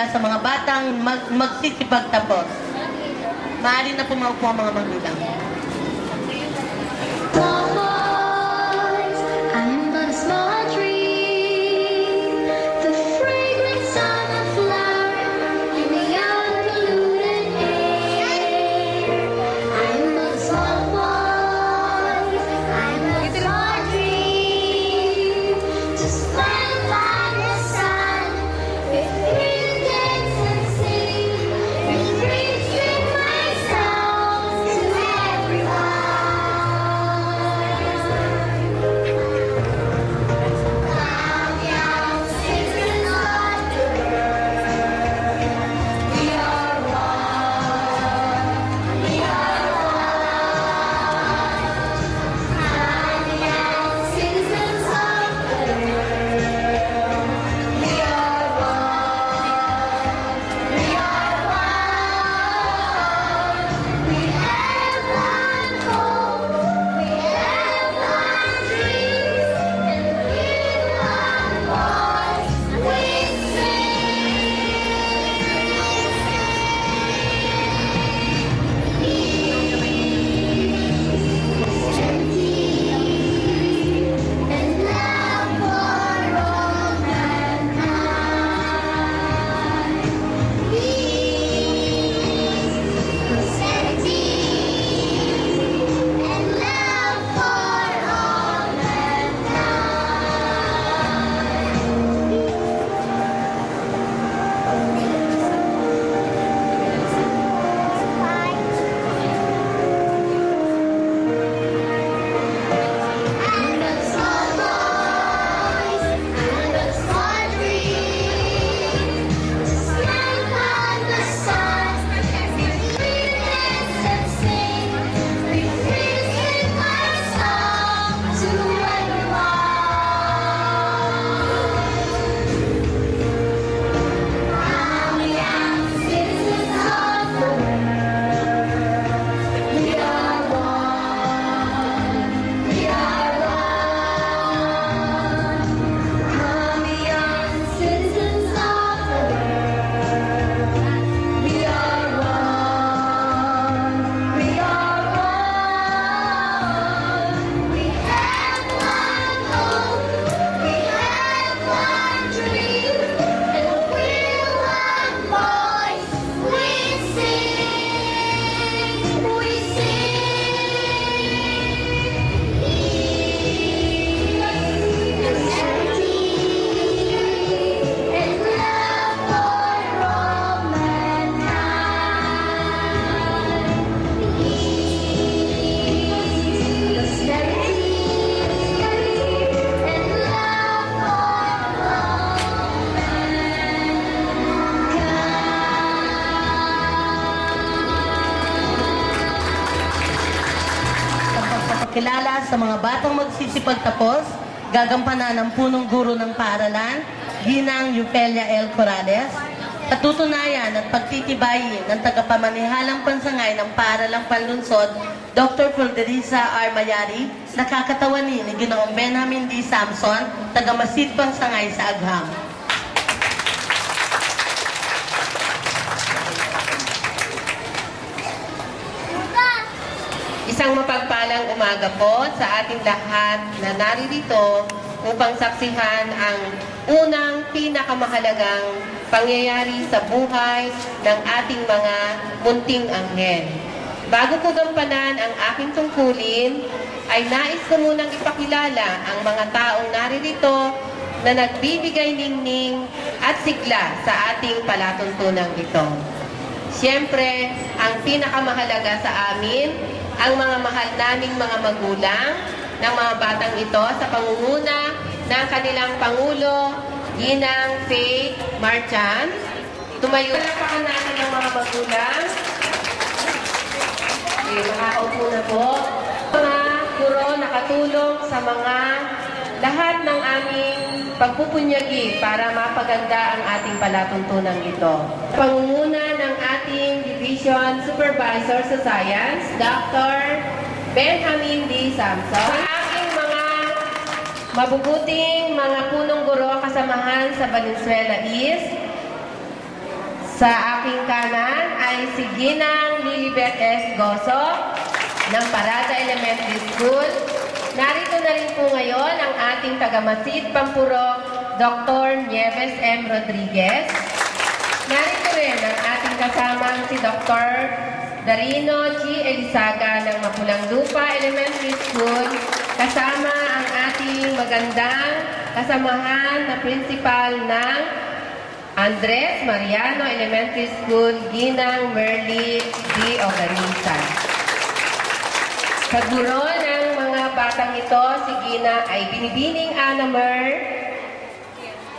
mula sa mga batang mag magsisipagtapos. Maaari na pumaupo ang mga magulang. Sa mga batang magsisipagtapos, gagampanan ng punong guro ng paaralan, Ginang Eupelia L. Corrales, patutunayan at pagtitibayin ng tagapamanihalang pansangay ng paaralang panlunsod, Dr. Fulderisa R. Mayari, nakakatawanin ni Ginoong Benjamin D. Samson, taga-masid pansangay sa Agham. Isang mapagpalang umaga po sa ating lahat na naririto upang saksihan ang unang pinakamahalagang pangyayari sa buhay ng ating mga munting anghel. Bago ko gampanan ang aking tungkulin, ay nais ko munang ipakilala ang mga taong naririto na nagbibigay ningning at sigla sa ating palatuntunang ito. Siyempre, ang pinakamahalaga sa amin, ang mga mahal naming mga magulang ng mga batang ito sa pangunguna ng kanilang Pangulo, Ginang Faith Marchan. Tumayo. Palapakan natin ang mga magulang. Okay, makakaupo na po. Mga guro nakatulong sa mga lahat ng aming pagpupunyagi para mapaganda ang ating palatuntunan ito. Pangunguna ng ating Division Supervisor sa Science, Dr. Benjamin D. Samson. Ang aking mga mabubuting mga punong guro kasamahan sa Valenzuela East, Sa aking kanan ay si Ginang Lilibet S. Goso ng Parada Elementary School. Narito na rin po ngayon ang ating tagamasid Pampurok, Dr. Nieves M. Rodriguez. Narito rin ang ating kasamang si Dr. Darino G. Elizaga ng Mapulang Lupa Elementary School. Kasama ang ating magandang kasamahan na principal ng Andres Mariano Elementary School, Ginang Merly D. Organiza. Sa guro ng mga batang ito, si Gina ay binibining Anamer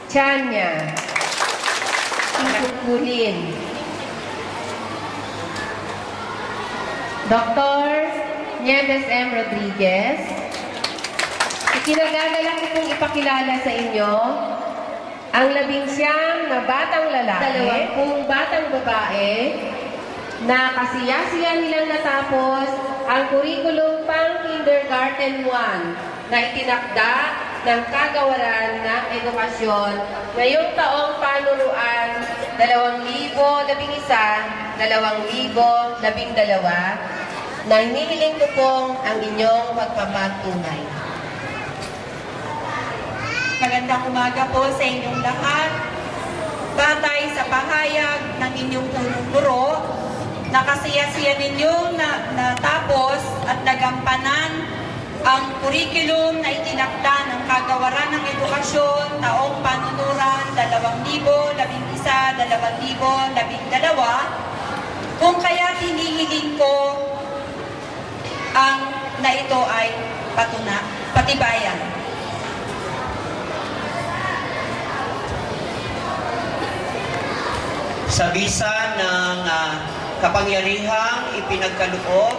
Chanya. Singkukulin. Dr. Nieves M. Rodriguez. Ikinagagala ko pong ipakilala sa inyo ang labing siyam na batang lalaki, dalawampung batang babae, na kasiyasiya nilang natapos ang kurikulum pang kindergarten 1 na itinakda ng kagawaran ng edukasyon ngayong taong panuruan 2011-2012 na hinihiling ko pong ang inyong pagpapatunay. Magandang umaga po sa inyong lahat. Batay sa pahayag ng inyong punong guro, nakasiyasiya ninyong na, natapos at nagampanan ang kurikulum na itinakda ng Kagawaran ng Edukasyon taong panunuran 2011-2012 kung kaya hinihiling ko ang na ito ay patuna, patibayan. sa bisa ng ah, kapangyarihang ipinagkaloob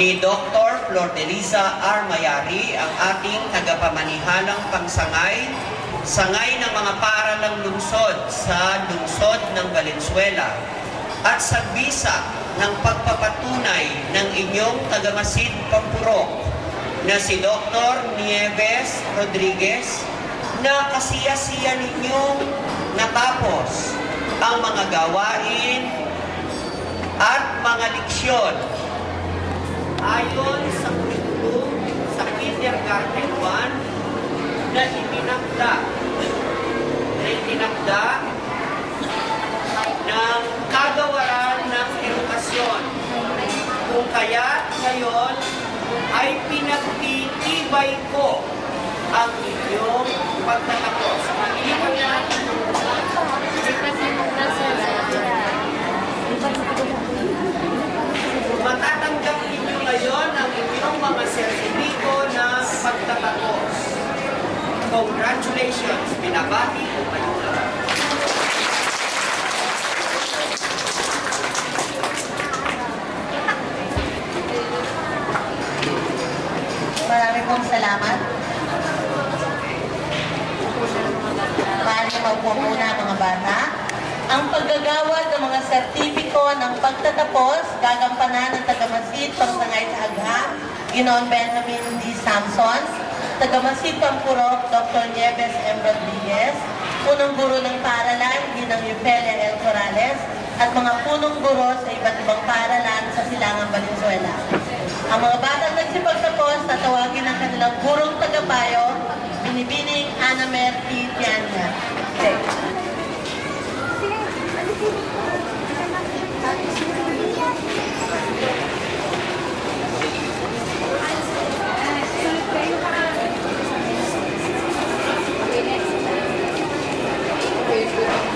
ni Dr. Flor de Liza R. Mayari, ang ating tagapamanihalang pangsangay, sangay ng mga paaralang lungsod sa lungsod ng Valenzuela, at sa bisa ng pagpapatunay ng inyong tagamasid pampurok na si Dr. Nieves Rodriguez na kasiyasiya ninyong natapos ang mga gawain at mga leksyon ayon sa kurikulum sa Kindergarten 1 na itinakda na itinakda ng kagawaran ng edukasyon. Kung kaya ngayon ay pinagtitibay ko ang inyong pagtatapos. Ilipat natin Matatanggap ninyo ngayon ang inyong mga sertipiko na pagtatapos. Congratulations! Binabati ko kayo. Pong salamat. Maaari maupo muna mga bata. Ang paggagawad ng mga sertipiko ng pagtatapos, gagampanan ng tagamasid pangsangay sa Agha, Ginoon Benjamin D. Samson, tagamasid Pampurok, Dr. Nieves M. Rodriguez, punong guro ng paaralan, Ginang Eupelia L. Corrales, at mga punong guro sa iba't ibang paaralan sa Silangang Valenzuela. Ang mga batang nagsipagtapos, tatawagin ang kanilang gurong tagapayo, binibining Ana Mer P. Tiana. Okay. Gerson